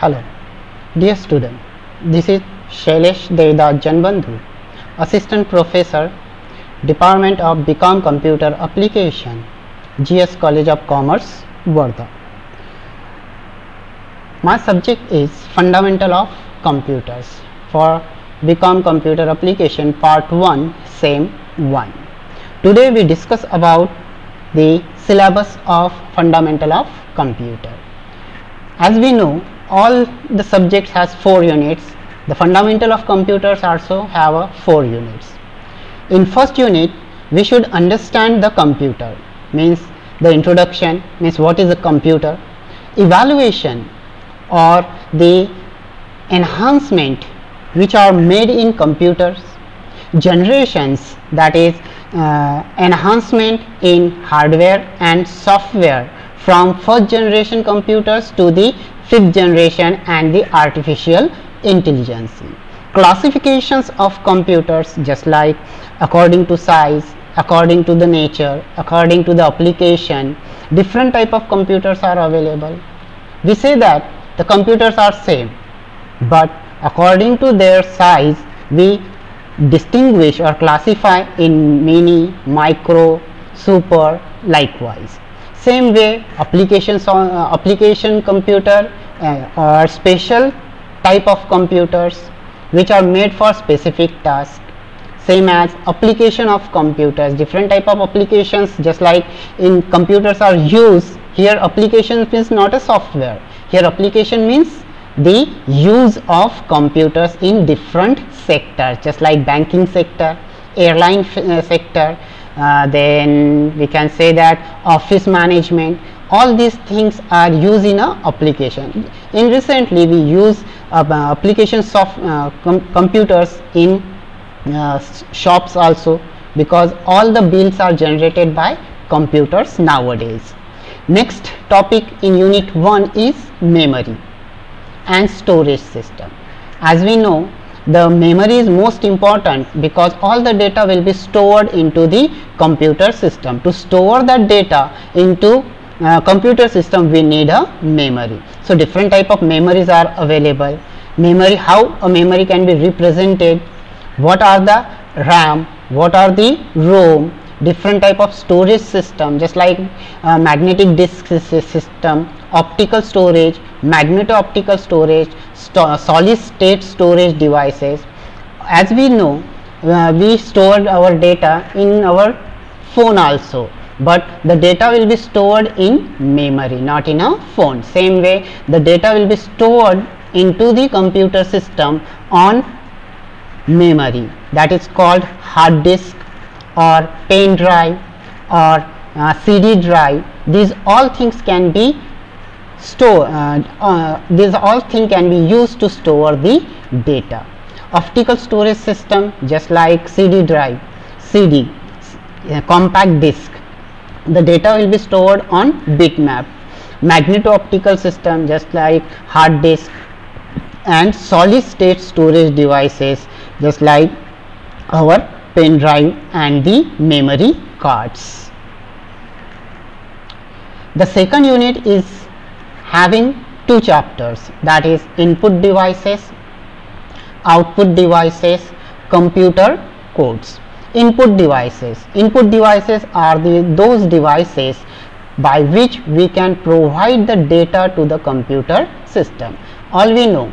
Hello, dear student. This is Shailesh Devidas Janbandhu, Assistant Professor, Department of B.Com Computer Application, GS College of Commerce, Wardha. My subject is Fundamental of Computers for B.Com Computer Application Part 1, Sem 1. Today we discuss about the syllabus of Fundamental of Computer. As we know, all the subjects has four units. The fundamental of computers also have a four units. In first unit, we should understand the computer. Means the introduction means what is a computer, evaluation or the enhancement which are made in computers, generations that is uh, enhancement in hardware and software from first generation computers to the fifth generation and the artificial intelligence. Classifications of computers just like according to size according to the nature according to the application different type of computers are available. We say that the computers are same but according to their size we distinguish or classify in mini micro super likewise same way applications on uh, application computer uh, or special type of computers which are made for specific task. Same as application of computers different type of applications just like in computers are used here application means not a software. Here application means the use of computers in different sectors just like banking sector airline uh, sector uh, then we can say that office management all these things are used in a application. In recently we use uh, applications of uh, com computers in uh, shops also because all the bills are generated by computers nowadays. Next topic in unit 1 is memory and storage system. As we know the memory is most important because all the data will be stored into the computer system. To store that data into uh, computer system we need a memory. So different type of memories are available. Memory how a memory can be represented what are the ram what are the rom different type of storage system just like uh, magnetic disk system optical storage magneto optical storage st solid state storage devices. As we know uh, we stored our data in our phone also but the data will be stored in memory not in a phone. Same way the data will be stored into the computer system on memory. That is called hard disk or pen drive or uh, CD drive. These all things can be store uh, uh, these all thing can be used to store the data optical storage system just like CD drive CD uh, compact disk the data will be stored on bitmap magneto optical system just like hard disk and solid state storage devices just like our pen drive and the memory cards. The second unit is having two chapters that is input devices, output devices, computer codes. Input devices. Input devices are the those devices by which we can provide the data to the computer system. All we know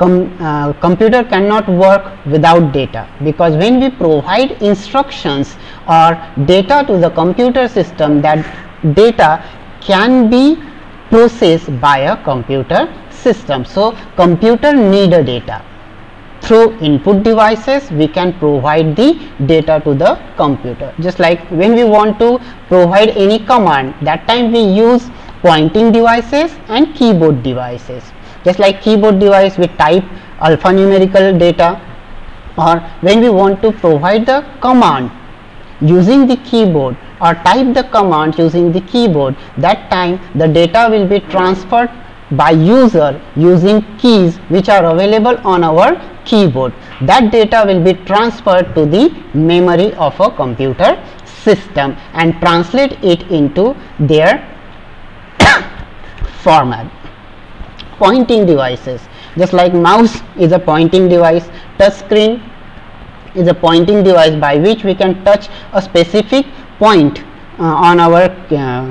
com, uh, computer cannot work without data because when we provide instructions or data to the computer system that data can be processed by a computer system. So, computer need a data. Through input devices we can provide the data to the computer. Just like when we want to provide any command that time we use pointing devices and keyboard devices. Just like keyboard device we type alphanumerical data or when we want to provide the command using the keyboard or type the command using the keyboard. That time the data will be transferred by user using keys which are available on our keyboard. That data will be transferred to the memory of a computer system and translate it into their format. Pointing devices. Just like mouse is a pointing device touch screen is a pointing device by which we can touch a specific point uh, on our uh,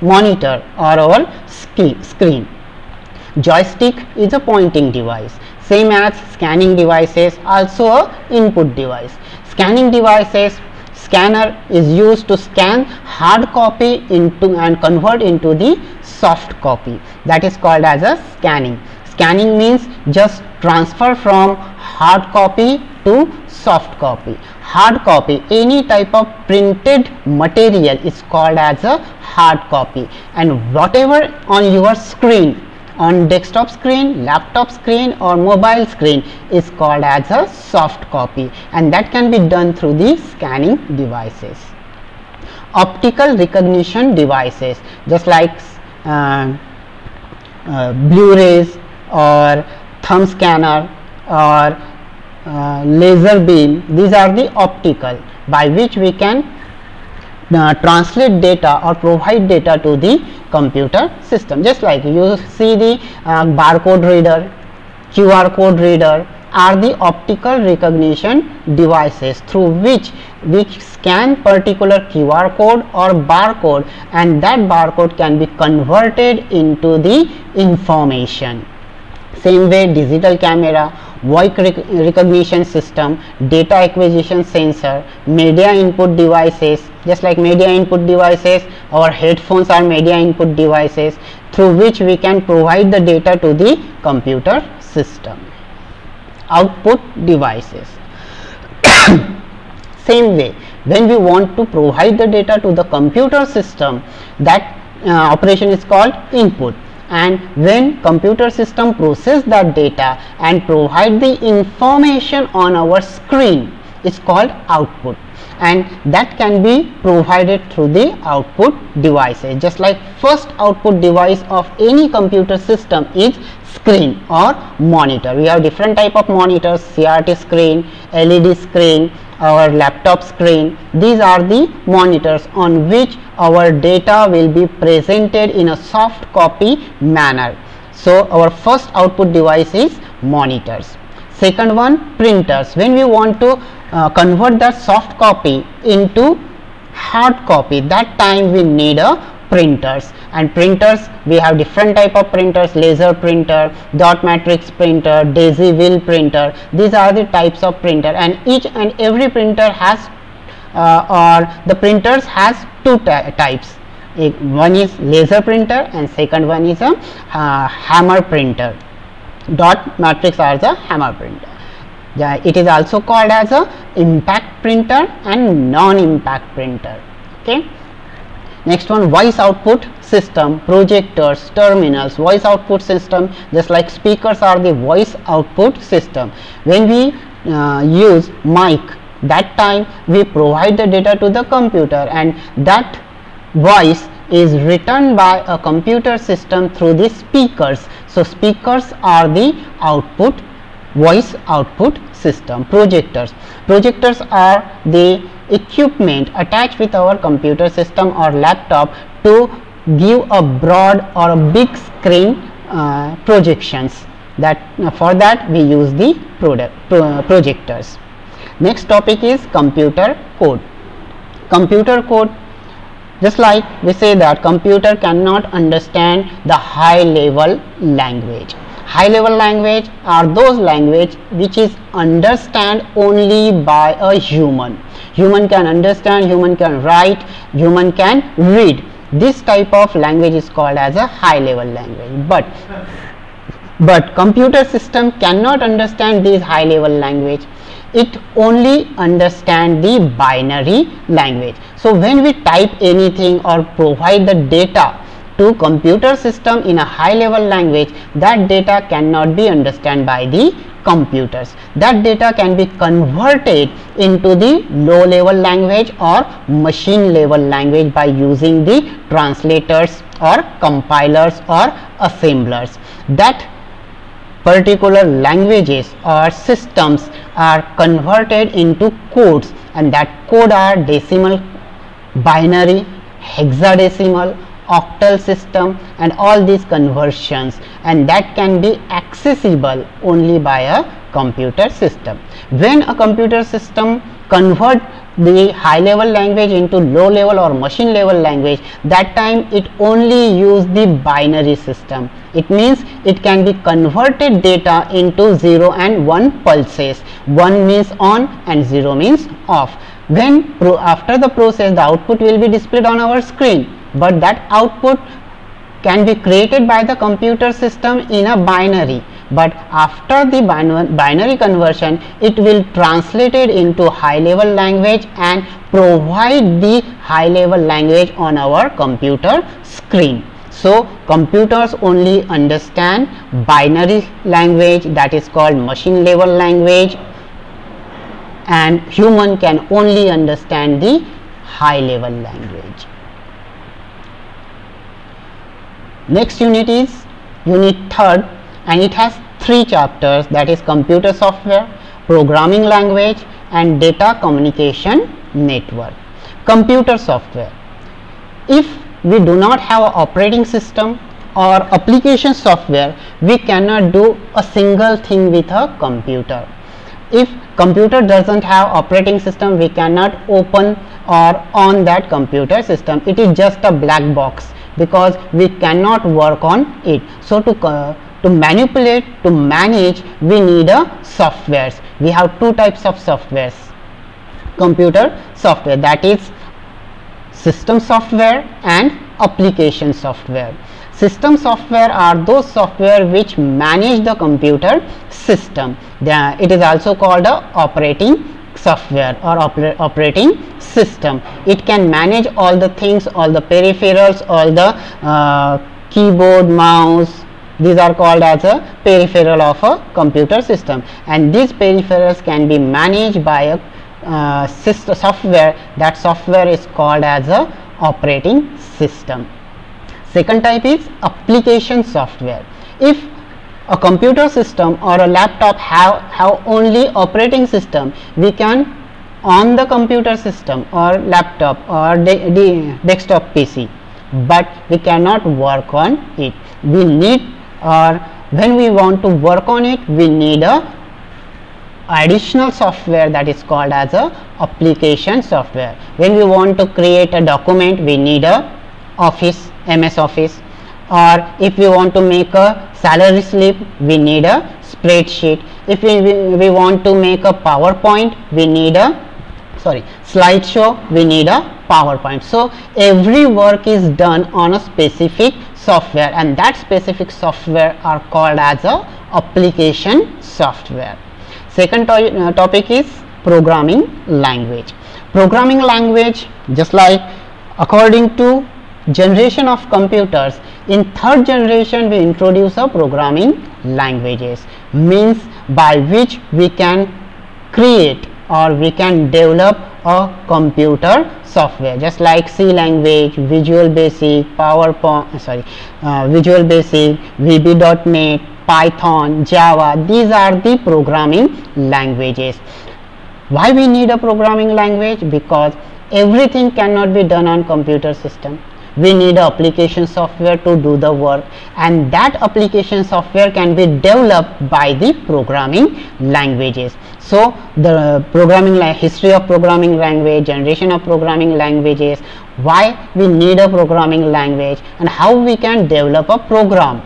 monitor or our screen. Joystick is a pointing device same as scanning devices also a input device. Scanning devices scanner is used to scan hard copy into and convert into the soft copy. That is called as a scanning. Scanning means just transfer from hard copy to soft copy hard copy. Any type of printed material is called as a hard copy. And whatever on your screen on desktop screen, laptop screen or mobile screen is called as a soft copy. And that can be done through the scanning devices. Optical recognition devices just like uh, uh, Blu-rays or thumb scanner or uh, laser beam. These are the optical by which we can uh, translate data or provide data to the computer system. Just like you see the uh, barcode reader QR code reader are the optical recognition devices through which we scan particular QR code or barcode and that barcode can be converted into the information. Same way digital camera voice rec recognition system data acquisition sensor media input devices just like media input devices our headphones are media input devices through which we can provide the data to the computer system. Output devices. Same way when we want to provide the data to the computer system that uh, operation is called input and when computer system process that data and provide the information on our screen is called output. And that can be provided through the output devices. Just like first output device of any computer system is screen or monitor. We have different type of monitors crt screen led screen our laptop screen. These are the monitors on which our data will be presented in a soft copy manner. So our first output device is monitors. Second one printers. When we want to uh, convert that soft copy into hard copy that time we need a printers and printers. We have different type of printers laser printer dot matrix printer daisy wheel printer. These are the types of printer. And each and every printer has uh, or the printers has two types. One is laser printer and second one is a uh, hammer printer. Dot matrix are the hammer printer. Yeah, it is also called as a impact printer and non-impact printer. Okay. Next one voice output system projectors terminals voice output system just like speakers are the voice output system. When we uh, use mic that time we provide the data to the computer and that voice is written by a computer system through the speakers. So speakers are the output voice output system projectors. Projectors are the equipment attached with our computer system or laptop to give a broad or a big screen uh, projections that uh, for that we use the pro projectors. Next topic is computer code. Computer code just like we say that computer cannot understand the high level language. High level language are those language which is understand only by a human. Human can understand human can write human can read this type of language is called as a high level language. But but computer system cannot understand this high level language. It only understand the binary language. So when we type anything or provide the data to computer system in a high level language that data cannot be understood by the computers. That data can be converted into the low level language or machine level language by using the translators or compilers or assemblers. That particular languages or systems are converted into codes and that code are decimal binary hexadecimal octal system and all these conversions. And that can be accessible only by a computer system. When a computer system convert the high level language into low level or machine level language that time it only use the binary system. It means it can be converted data into 0 and 1 pulses. 1 means on and 0 means off. When after the process the output will be displayed on our screen but that output can be created by the computer system in a binary. But after the binary conversion it will translate it into high level language and provide the high level language on our computer screen. So computers only understand binary language that is called machine level language and human can only understand the high level language next unit is unit third and it has three chapters that is computer software, programming language and data communication network. Computer software. If we do not have operating system or application software, we cannot do a single thing with a computer. If computer doesn't have operating system, we cannot open or on that computer system. It is just a black box because we cannot work on it. So to uh, to manipulate to manage we need a softwares. We have two types of softwares. Computer software that is system software and application software. System software are those software which manage the computer system. It is also called a operating software or oper operating system. It can manage all the things all the peripherals all the uh, keyboard mouse these are called as a peripheral of a computer system. And these peripherals can be managed by a uh, software. That software is called as a operating system. Second type is application software. If a computer system or a laptop have have only operating system. We can on the computer system or laptop or de de desktop pc but we cannot work on it. We need or when we want to work on it we need a additional software that is called as a application software. When we want to create a document we need a office ms office. Or if we want to make a salary slip we need a spreadsheet. If we, we, want to make a powerpoint we need a sorry slideshow we need a powerpoint. So every work is done on a specific software and that specific software are called as a application software. Second to uh, topic is programming language. Programming language just like according to generation of computers in third generation we introduce a programming languages means by which we can create or we can develop a computer software just like C language, Visual Basic, PowerPoint, sorry, uh, Visual Basic, VB.NET, Python, Java. These are the programming languages. Why we need a programming language? Because everything cannot be done on computer system we need application software to do the work. And that application software can be developed by the programming languages. So the programming history of programming language generation of programming languages why we need a programming language and how we can develop a program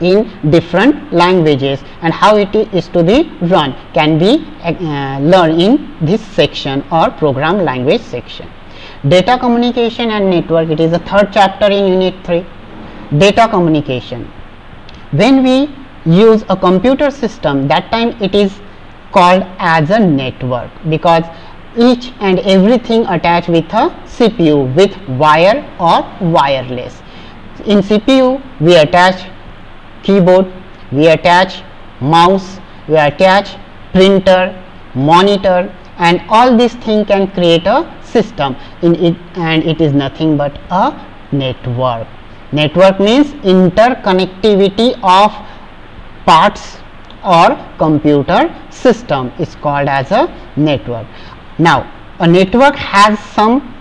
in different languages and how it is to be run can be uh, learned in this section or program language section data communication and network it is the third chapter in unit 3 data communication. When we use a computer system that time it is called as a network because each and everything attached with a CPU with wire or wireless. In CPU we attach keyboard we attach mouse we attach printer monitor and all these things can create a system in it and it is nothing but a network. Network means interconnectivity of parts or computer system. Is called as a network. Now a network has some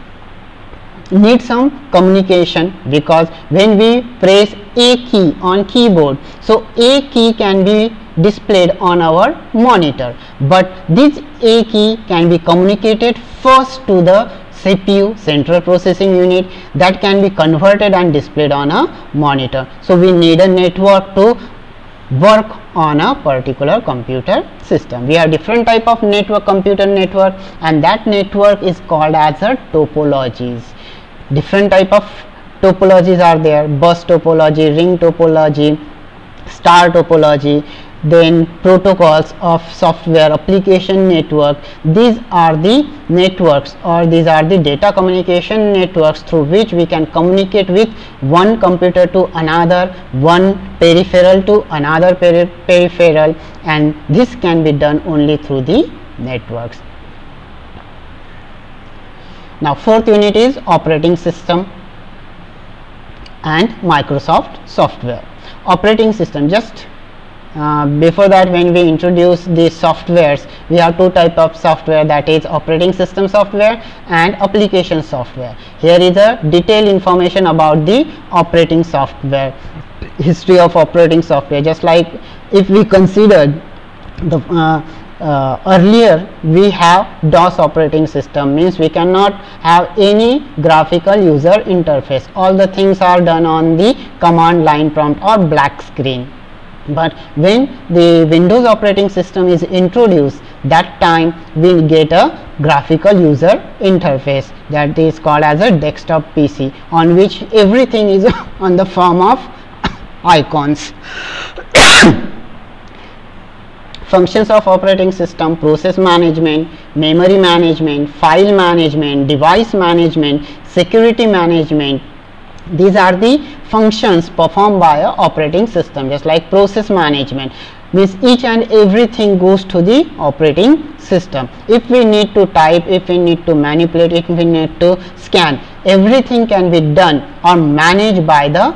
need some communication because when we press a key on keyboard so a key can be displayed on our monitor but this a key can be communicated first to the CPU central processing unit that can be converted and displayed on a monitor so we need a network to work on a particular computer system. We have different type of network computer network and that network is called as a topologies. Different type of topologies are there. Bus topology, ring topology, star topology then protocols of software application network. These are the networks or these are the data communication networks through which we can communicate with one computer to another one peripheral to another peri peripheral and this can be done only through the networks now fourth unit is operating system and microsoft software. Operating system just uh, before that when we introduce the softwares we have two type of software that is operating system software and application software. Here is a detailed information about the operating software history of operating software. Just like if we considered the uh, uh, earlier we have DOS operating system means we cannot have any graphical user interface. All the things are done on the command line prompt or black screen. But when the windows operating system is introduced that time we get a graphical user interface that is called as a desktop pc on which everything is on the form of icons functions of operating system process management memory management file management device management security management. These are the functions performed by a operating system just like process management. Means each and everything goes to the operating system. If we need to type if we need to manipulate if we need to scan everything can be done or managed by the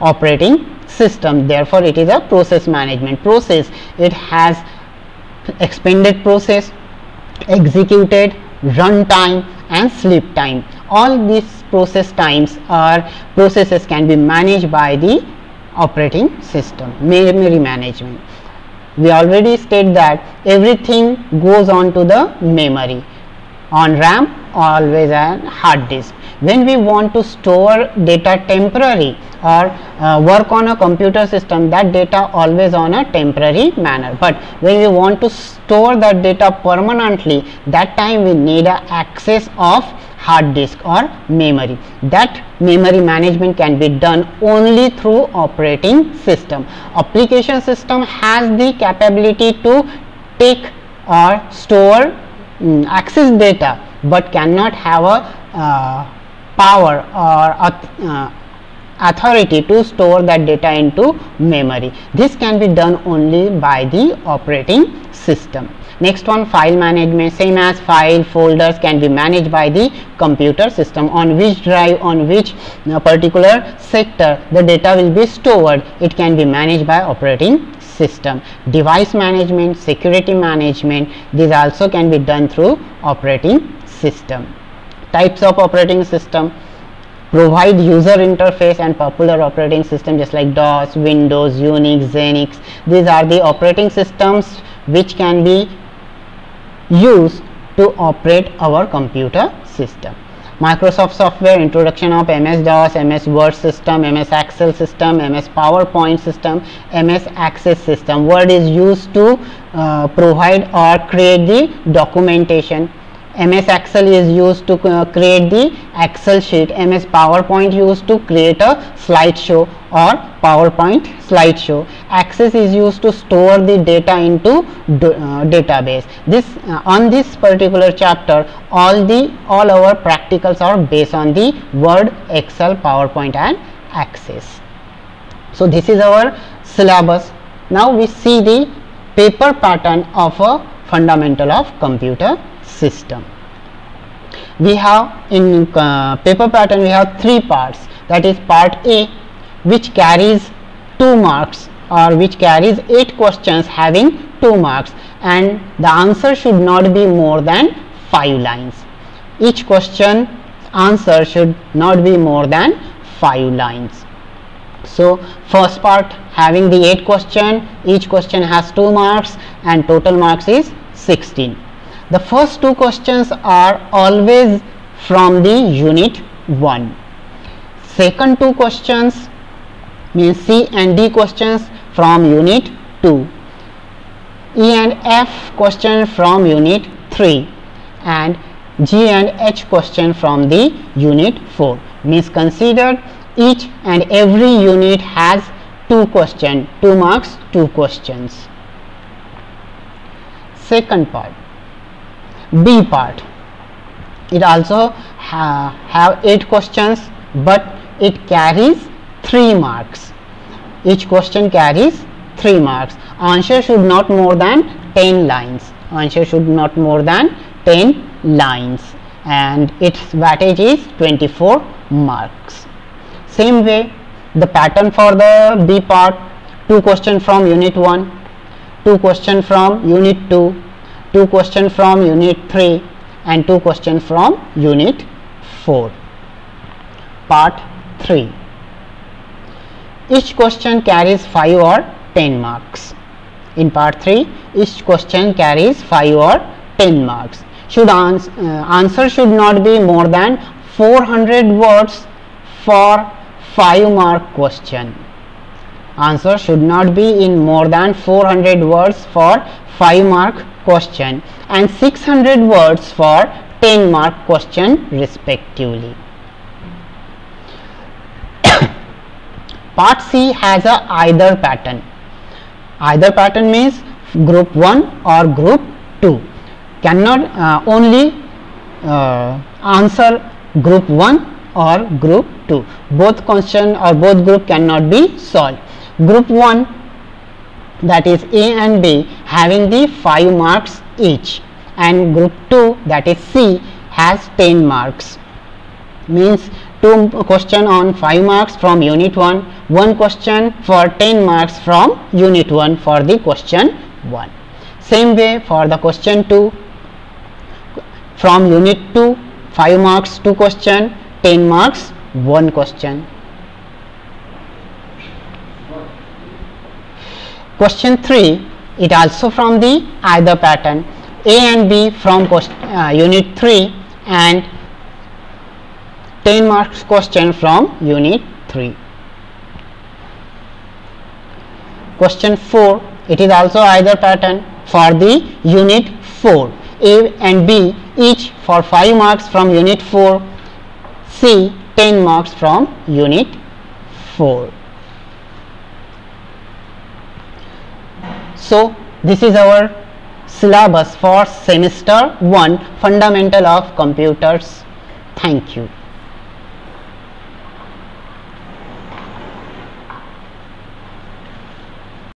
operating system. Therefore it is a process management process. It has expended process executed run time and sleep time. All these process times or processes can be managed by the operating system memory management. We already state that everything goes on to the memory. On RAM always a hard disk. When we want to store data temporary or uh, work on a computer system that data always on a temporary manner. But when we want to store that data permanently that time we need a access of hard disk or memory. That memory management can be done only through operating system. Application system has the capability to take or store um, access data but cannot have a uh, power or uh, authority to store that data into memory. This can be done only by the operating system. Next one file management. Same as file folders can be managed by the computer system on which drive on which uh, particular sector the data will be stored. It can be managed by operating system. Device management security management these also can be done through operating system. Types of operating system provide user interface and popular operating system just like DOS, Windows, Unix, Xenix. These are the operating systems which can be used to operate our computer system. Microsoft software introduction of MS DOS, MS Word system, MS Excel system, MS PowerPoint system, MS Access system. Word is used to uh, provide or create the documentation MS Excel is used to uh, create the Excel sheet, MS PowerPoint used to create a slideshow or PowerPoint slideshow. Access is used to store the data into uh, database. This uh, on this particular chapter, all the all our practicals are based on the Word, Excel, PowerPoint, and Access. So this is our syllabus. Now we see the paper pattern of a fundamental of computer system. We have in uh, paper pattern we have three parts that is part A which carries 2 marks or which carries 8 questions having 2 marks and the answer should not be more than 5 lines. Each question answer should not be more than 5 lines so first part having the 8 question each question has 2 marks and total marks is 16 the first two questions are always from the unit 1 second two questions means C and D questions from unit 2 E and F question from unit 3 and G and H question from the unit 4 means considered each and every unit has two question two marks two questions. Second part B part. It also ha have 8 questions but it carries 3 marks. Each question carries 3 marks. Answer should not more than 10 lines. Answer should not more than 10 lines. And its wattage is 24 marks. Same way the pattern for the B part two question from unit 1 two question from unit 2 two question from unit 3 and two question from unit 4 part 3 each question carries 5 or 10 marks. In part 3 each question carries 5 or 10 marks. Should ans uh, answer should not be more than 400 words for 5 mark question. Answer should not be in more than 400 words for 5 mark question and 600 words for 10 mark question respectively. Part C has a either pattern. Either pattern means group 1 or group 2 cannot uh, only uh, answer group 1 or group 2 both question or both group cannot be solved group 1 that is A and B having the 5 marks each. And group 2 that is C has 10 marks. Means two question on 5 marks from unit 1 one question for 10 marks from unit 1 for the question 1 same way for the question 2 from unit 2 5 marks 2 question 10 marks 1 question question 3 it also from the either pattern. A and b from uh, unit 3 and 10 marks question from unit 3 question 4 it is also either pattern for the unit 4 a and b each for 5 marks from unit 4 c 10 marks from unit 4 So, this is our syllabus for semester 1 fundamental of computers. Thank you.